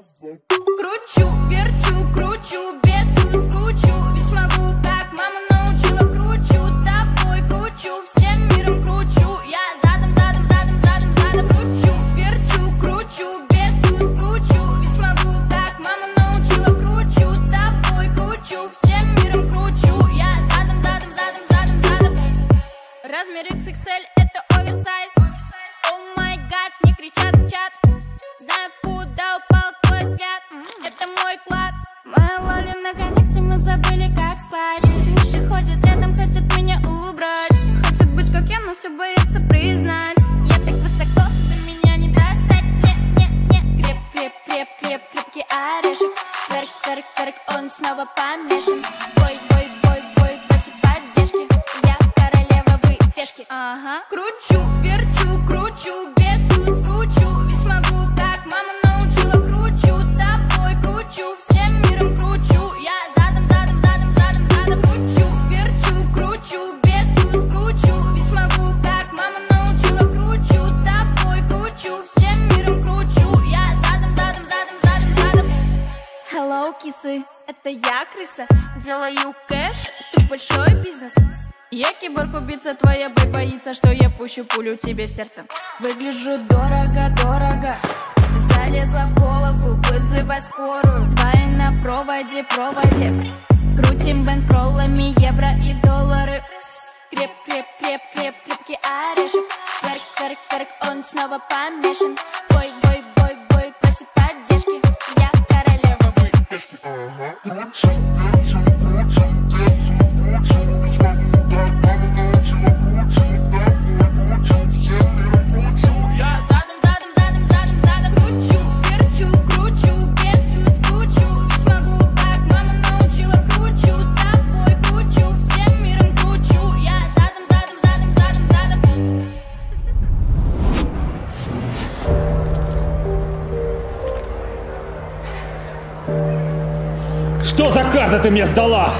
Кручу, верчу, кручу, бедную кручу. Ведь могу, как мама научила Кручу. Тобой, кручу, всем миром кручу. Я задом, задом, задом, задом, задом Кручу, верчу, кручу, бедную кручу. Ведь могу, как мама научила Кручу. Тобой, кручу, всем миром кручу. Я задом, задом, задом, задом, задом. Размер XXL это оверсайз. О май гад, не кричат в чат Знаю, куда упал твой взгляд. Это мой клад. Моя лоли на коннекте, мы забыли, как спать. Миша ходит рядом, хочет меня убрать. Хочет быть как я, но все боится признать. Я так высоко, что меня не достать. Не, не, не. Креп, креп, креп, креп, крепкий орешек Тверк, тверк, тверк, он снова помешан. Бой, бой, бой, бой, просит поддержки. Я королева, вы пешки Ага. Кручу, верчу, кручу, кисы, это я, крыса. Делаю кэш, это большой бизнес. Я киборг-убийца, твоя бой боится, что я пущу пулю тебе в сердце. Выгляжу дорого-дорого Залезла в голову, вызывай скорую. Сваи на проводе, проводе. Крутим бэнкроллами евро и доллары. Креп, креп, креп, креп, крепкий орешек. Тверк, тверк, тверк, он снова помешан. Бой, Что за карта ты мне сдала?